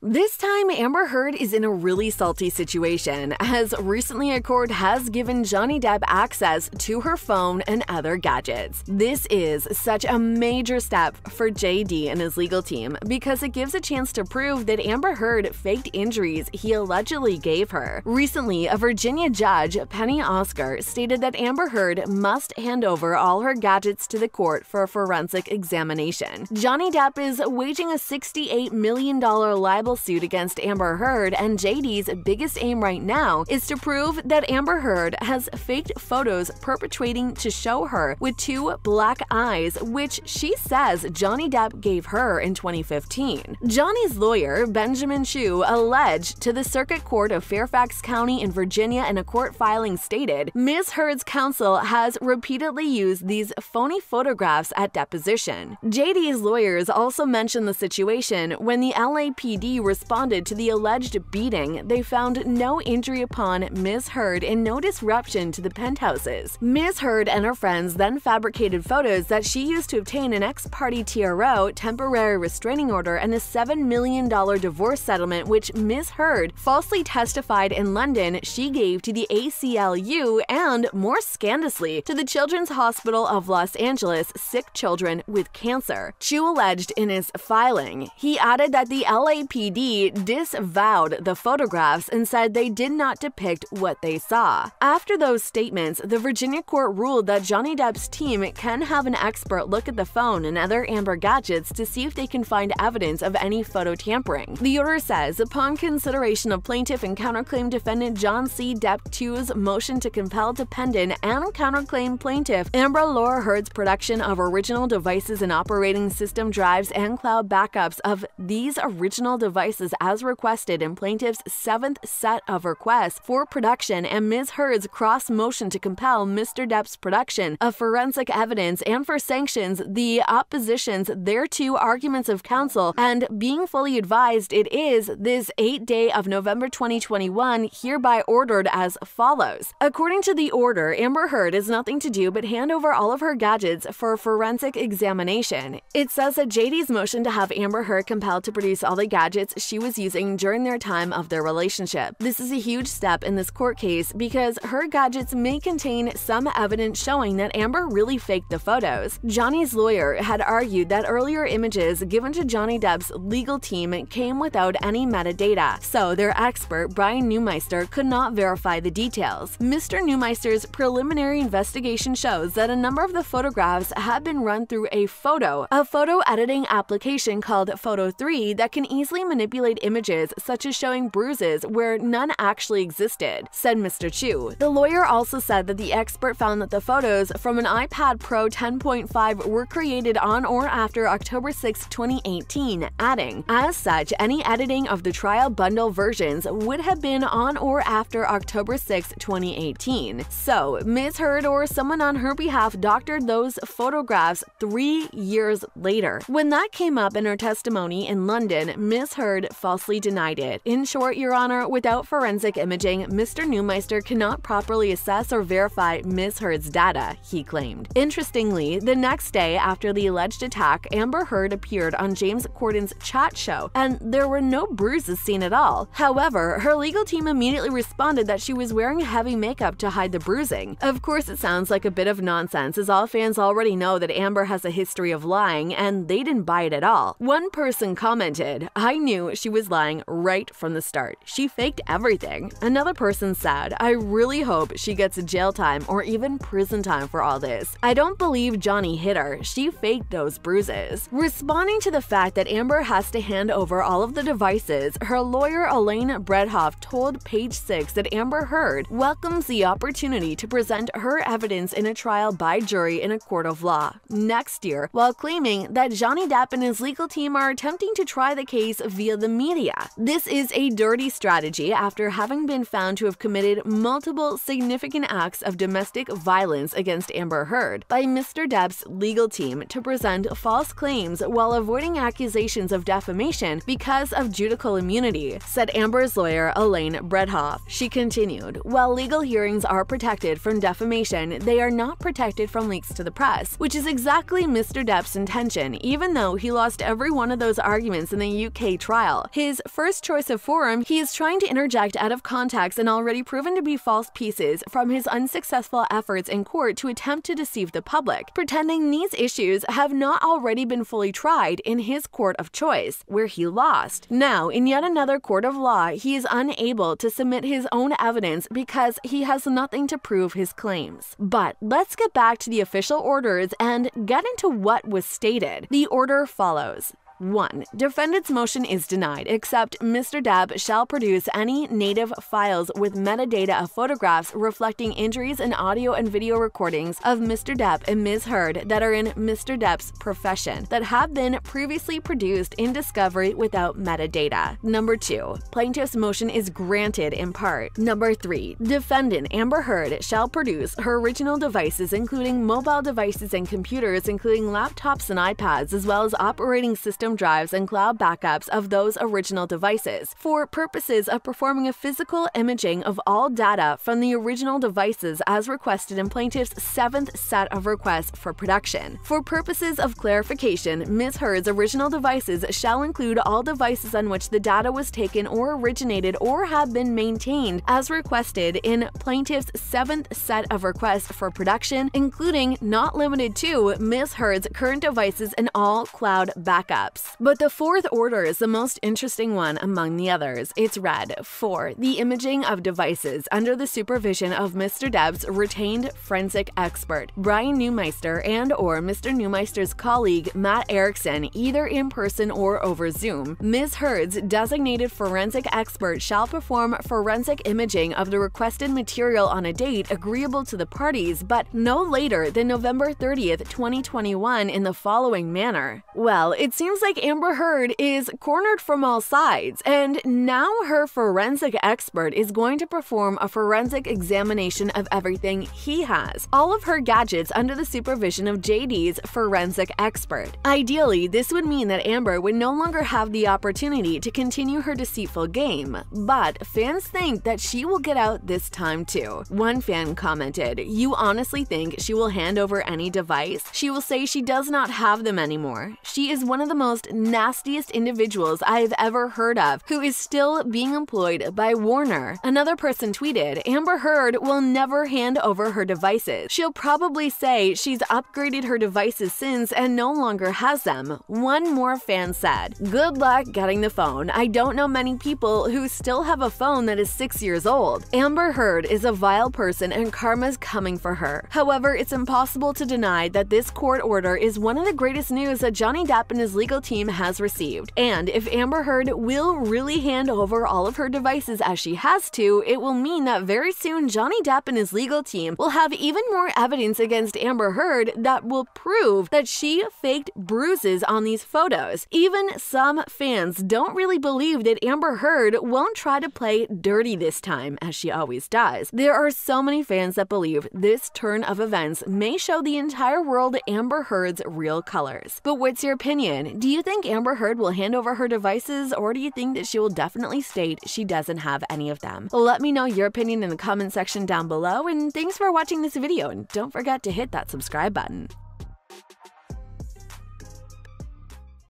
This time, Amber Heard is in a really salty situation, as recently a court has given Johnny Depp access to her phone and other gadgets. This is such a major step for JD and his legal team because it gives a chance to prove that Amber Heard faked injuries he allegedly gave her. Recently, a Virginia judge, Penny Oscar, stated that Amber Heard must hand over all her gadgets to the court for a forensic examination. Johnny Depp is waging a $68 million libel suit against Amber Heard, and JD's biggest aim right now is to prove that Amber Heard has faked photos perpetrating to show her with two black eyes, which she says Johnny Depp gave her in 2015. Johnny's lawyer, Benjamin Chew, alleged to the Circuit Court of Fairfax County in Virginia in a court filing stated Ms. Heard's counsel has repeatedly used these phony photographs at deposition. JD's lawyers also mentioned the situation when the LAPD responded to the alleged beating, they found no injury upon Ms. Heard and no disruption to the penthouses. Ms. Heard and her friends then fabricated photos that she used to obtain an ex parte TRO, temporary restraining order, and a $7 million divorce settlement, which Ms. Heard falsely testified in London she gave to the ACLU and, more scandalously, to the Children's Hospital of Los Angeles sick children with cancer. Chew alleged in his filing. He added that the LAPD PD disavowed the photographs and said they did not depict what they saw. After those statements, the Virginia court ruled that Johnny Depp's team can have an expert look at the phone and other Amber gadgets to see if they can find evidence of any photo tampering. The order says, upon consideration of plaintiff and counterclaim defendant John C. Depp II's motion to compel dependent and counterclaim plaintiff Amber Laura Heard's production of original devices and operating system drives and cloud backups of these original devices devices as requested in plaintiff's seventh set of requests for production and Ms. Heard's cross motion to compel Mr. Depp's production of forensic evidence and for sanctions the opposition's thereto arguments of counsel and being fully advised it is this 8 day of November 2021 hereby ordered as follows. According to the order, Amber Heard has nothing to do but hand over all of her gadgets for forensic examination. It says that JD's motion to have Amber Heard compelled to produce all the gadgets she was using during their time of their relationship. This is a huge step in this court case because her gadgets may contain some evidence showing that Amber really faked the photos. Johnny's lawyer had argued that earlier images given to Johnny Depp's legal team came without any metadata, so their expert, Brian Neumeister, could not verify the details. Mr. Neumeister's preliminary investigation shows that a number of the photographs had been run through a photo, a photo editing application called Photo 3 that can easily manipulate images, such as showing bruises where none actually existed, said Mr. Chew. The lawyer also said that the expert found that the photos from an iPad Pro 10.5 were created on or after October 6, 2018, adding, As such, any editing of the trial bundle versions would have been on or after October 6, 2018. So, Ms. Heard or someone on her behalf doctored those photographs three years later. When that came up in her testimony in London, Ms. Heard falsely denied it. In short, Your Honor, without forensic imaging, Mr. Neumeister cannot properly assess or verify Ms. Heard's data, he claimed. Interestingly, the next day after the alleged attack, Amber Heard appeared on James Corden's chat show, and there were no bruises seen at all. However, her legal team immediately responded that she was wearing heavy makeup to hide the bruising. Of course, it sounds like a bit of nonsense, as all fans already know that Amber has a history of lying, and they didn't buy it at all. One person commented, I knew she was lying right from the start. She faked everything. Another person said, I really hope she gets jail time or even prison time for all this. I don't believe Johnny hit her. She faked those bruises. Responding to the fact that Amber has to hand over all of the devices, her lawyer Elaine Bredehoft told Page Six that Amber Heard welcomes the opportunity to present her evidence in a trial by jury in a court of law next year, while claiming that Johnny Depp and his legal team are attempting to try the case via the media. This is a dirty strategy after having been found to have committed multiple significant acts of domestic violence against Amber Heard by Mr. Depp's legal team to present false claims while avoiding accusations of defamation because of judicial immunity, said Amber's lawyer Elaine Bredehoft. She continued, While legal hearings are protected from defamation, they are not protected from leaks to the press, which is exactly Mr. Depp's intention, even though he lost every one of those arguments in the UK trial. His first choice of forum, he is trying to interject out of context and already proven to be false pieces from his unsuccessful efforts in court to attempt to deceive the public, pretending these issues have not already been fully tried in his court of choice, where he lost. Now, in yet another court of law, he is unable to submit his own evidence because he has nothing to prove his claims. But let's get back to the official orders and get into what was stated. The order follows. 1. Defendant's motion is denied, except Mr. Depp shall produce any native files with metadata of photographs reflecting injuries and audio and video recordings of Mr. Depp and Ms. Heard that are in Mr. Depp's profession that have been previously produced in discovery without metadata. Number 2. Plaintiff's motion is granted in part. Number 3. Defendant Amber Heard shall produce her original devices including mobile devices and computers including laptops and iPads as well as operating system system drives and cloud backups of those original devices for purposes of performing a physical imaging of all data from the original devices as requested in plaintiff's seventh set of requests for production. For purposes of clarification, Ms. Heard's original devices shall include all devices on which the data was taken or originated or have been maintained as requested in plaintiff's seventh set of requests for production, including not limited to Ms. Heard's current devices and all cloud backups. But the fourth order is the most interesting one among the others. It's read for the imaging of devices under the supervision of Mr. Depp's retained forensic expert, Brian Neumeister, and or Mr. Neumeister's colleague, Matt Erickson, either in person or over Zoom. Ms. Heard's designated forensic expert shall perform forensic imaging of the requested material on a date agreeable to the parties, but no later than November 30th, 2021 in the following manner. Well, it seems like like Amber Heard is cornered from all sides, and now her forensic expert is going to perform a forensic examination of everything he has, all of her gadgets under the supervision of JD's forensic expert. Ideally, this would mean that Amber would no longer have the opportunity to continue her deceitful game, but fans think that she will get out this time too. One fan commented, You honestly think she will hand over any device? She will say she does not have them anymore. She is one of the most most nastiest individuals I have ever heard of, who is still being employed by Warner. Another person tweeted, Amber Heard will never hand over her devices. She'll probably say she's upgraded her devices since and no longer has them. One more fan said, Good luck getting the phone. I don't know many people who still have a phone that is six years old. Amber Heard is a vile person and karma's coming for her. However, it's impossible to deny that this court order is one of the greatest news that Johnny Depp and his legal legal team has received. And if Amber Heard will really hand over all of her devices as she has to, it will mean that very soon Johnny Depp and his legal team will have even more evidence against Amber Heard that will prove that she faked bruises on these photos. Even some fans don't really believe that Amber Heard won't try to play dirty this time, as she always does. There are so many fans that believe this turn of events may show the entire world Amber Heard's real colors. But what's your opinion? Do do you think Amber Heard will hand over her devices, or do you think that she will definitely state she doesn't have any of them? Let me know your opinion in the comment section down below, and thanks for watching this video, and don't forget to hit that subscribe button.